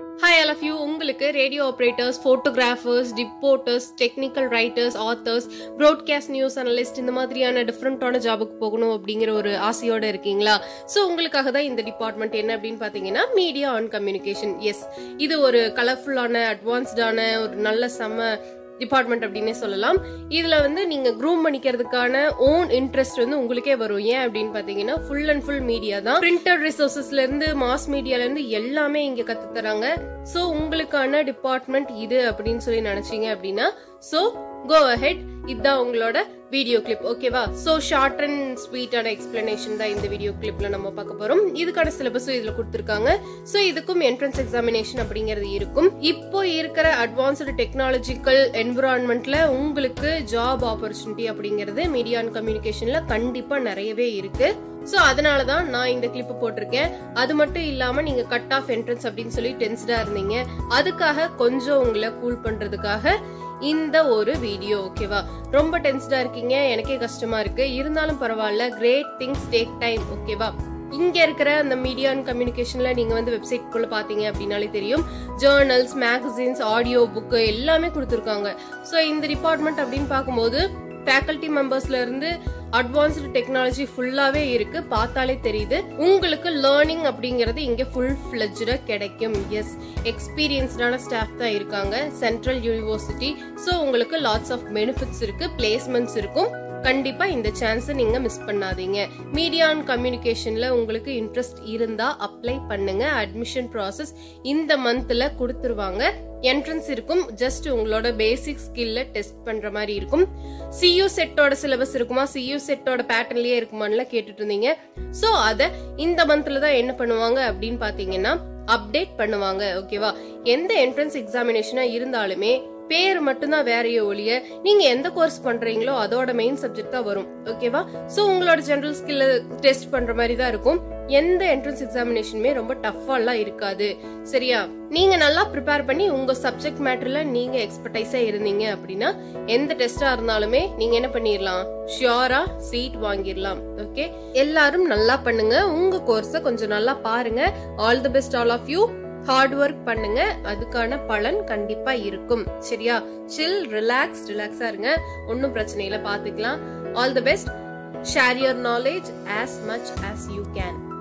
Hi all of you உங்களுக்கு radio operators photographers reporters technical writers authors broadcast news analyst இந்த மாதிரியான டிஃப்ரெண்ட்டான ஜாபுக்கு போகணும் அப்படிங்கிற ஒரு ஆசையோடு இருக்கீங்களா? ஸோ உங்களுக்காக தான் இந்த டிபார்ட்மெண்ட் என்ன அப்படின்னு பார்த்தீங்கன்னா மீடியா அண்ட் கம்யூனிகேஷன் எஸ் இது ஒரு கலர்ஃபுல்லான அட்வான்ஸ்டான ஒரு நல்ல செம்ம டிபார்ட்மெண்ட் அப்படின்னே சொல்லலாம். இதில் வந்து நீங்கள் க்ரூம் பண்ணிக்கிறதுக்கான ஓன் இன்ட்ரெஸ்ட் வந்து உங்களுக்கே வரும். ஏன் அப்படின்னு பார்த்தீங்கன்னா ஃபுல் அண்ட் ஃபுல் மீடியா தான். பிரிண்டட் ரிசோர்ஸஸ்லேருந்து மாஸ் மீடியாலேருந்து எல்லாமே இங்கே கற்றுத்தராங்க தராங்க. உங்களுக்கான டிபார்ட்மெண்ட் இது அப்படின்னு சொல்லி நினச்சிங்க அப்படின்னா ஸோ கோ அஹெட் இதுதான் உங்களோட வீடியோ கிளிப் ஓகேவா ஸோ ஷார்ட் அண்ட் ஸ்வீட்டான எக்ஸ்பிளனேஷன் தான் இந்த வீடியோ கிளிப்ல நம்ம பார்க்க போறோம். இதுக்கான சிலபஸும் இதுல கொடுத்துருக்காங்க. ஸோ இதுக்கும் என்ட்ரன்ஸ் எக்ஸாமினேஷன் அப்படிங்கிறது இருக்கும். இப்போ இருக்கிற அட்வான்ஸ்டு டெக்னாலஜிக்கல் என்விரான்மெண்ட்ல உங்களுக்கு ஜாப் ஆப்பர்ச்சுனிட்டி அப்படிங்கிறது மீடியா அண்ட் கம்யூனிகேஷன்ல கண்டிப்பா நிறையவே இருக்கு. ஸோ அதனால தான் நான் இந்த கிளிப் போட்டிருக்கேன். அது மட்டும் இல்லாம நீங்க கட் ஆஃப் என்ட்ரன்ஸ் அப்படின்னு சொல்லி டென்ஸ்டா இருந்தீங்க. அதுக்காக கொஞ்சம் உங்களை கூல் பண்றதுக்காக இந்த ஒரு வீடியோ ஓகேவா ரொம்ப டென்ஸ்டா இருக்கீங்க எனக்கே கஷ்டமா இருக்கு. இருந்தாலும் பரவாயில்ல கிரேட் திங்ஸ் டேக் டைம் ஓகேவா இங்க இருக்கிற அந்த மீடியா அண்ட் கம்யூனிகேஷன்ல நீங்க வந்து வெப்சைட் குள்ள பாத்தீங்க அப்படின்னாலே தெரியும். ஜேர்னல்ஸ் மேகசின்ஸ் ஆடியோ புக் எல்லாமே கொடுத்துருக்காங்க. ஸோ இந்த டிபார்ட்மெண்ட் அப்படின்னு பார்க்கும்போது ஃபேக்கல்டி மெம்பர்ஸ்ல இருந்து அட்வான்ஸ்டு டெக்னாலஜி ஃபுல்லாவே இருக்கு. பார்த்தாலே தெரியுது. உங்களுக்கு லேர்னிங் அப்படிங்கிறது இங்க ஃபுல் ஃபிளஜ்டா கிடைக்கும். எஸ் எக்ஸ்பீரியன்ஸ்டான ஸ்டாஃப் தான் இருக்காங்க. சென்ட்ரல் யூனிவர்சிட்டி ஸோ உங்களுக்கு லாட்ஸ் ஆஃப் பெனிஃபிட்ஸ் இருக்கு. பிளேஸ்மெண்ட்ஸ் இருக்கும். கண்டிப்பா இந்த சான்ஸை நீங்க மிஸ் பண்ணாதீங்க. மீடியா அண்ட் கம்யூனிகேஷன்ல உங்களுக்கு இன்ட்ரெஸ்ட் இருந்தா அப்ளை பண்ணுங்க. அட்மிஷன் ப்ராசஸ் இந்த மந்த்ல கொடுத்துருவாங்க. என்ட்ரன்ஸ் இருக்கும். ஜஸ்ட் உங்களோட பேசிக் ஸ்கில்ல டெஸ்ட் பண்ற மாதிரி இருக்கும். சியூ செட்டோட சிலபஸ் இருக்குமா? சியூ செட்டோட பேட்டர்ன்லயே இருக்குமான்லாம் கேட்டுட்டு இருந்தீங்க. சோ அத இந்த மந்த்ல தான் என்ன பண்ணுவாங்க அப்படின்னு பாத்தீங்கன்னா அப்டேட் பண்ணுவாங்க. ஓகேவா எந்த என்ட்ரன்ஸ் எக்ஸாமினேஷனா இருந்தாலுமே பேர் மட்டும்தான் வேறைய ஒழிய நீங்க எந்த கோர்ஸ் பண்றீங்களோ அதோட மெயின் சப்ஜெக்ட் தான் வரும். ஓகேவா சோ உங்களோட ஜென்ரல் ஸ்கில்ல டெஸ்ட் பண்ற மாதிரி தான் இருக்கும். எந்த என்ட்ரன்ஸ் எக்ஸாமினேஷனுமே ரொம்ப டஃபாலாம் இருக்காது. சரியா? நீங்க நல்லா ப்ரிப்பேர் பண்ணி உங்க சப்ஜெக்ட் மேட்டர்ல நீங்க எக்ஸ்பர்டைஸா இருந்தீங்க அப்படின்னா எந்த டெஸ்டா இருந்தாலுமே நீங்க என்ன பண்ணிடலாம் ஷியோரா சீட் வாங்கிடலாம் ஓகே எல்லாரும் நல்லா பண்ணுங்க. உங்க கோர்ஸ கொஞ்சம் நல்லா பாருங்க. All the best all of you hard work பண்ணுங்க. அதுக்கான பலன் கண்டிப்பா இருக்கும். சரியா? சில் ரிலாக்ஸ் ரிலாக்ஸா இருங்க. ஒன்னும் பிரச்சனை இல்லை பாத்துக்கலாம். All the best share your knowledge as much as you can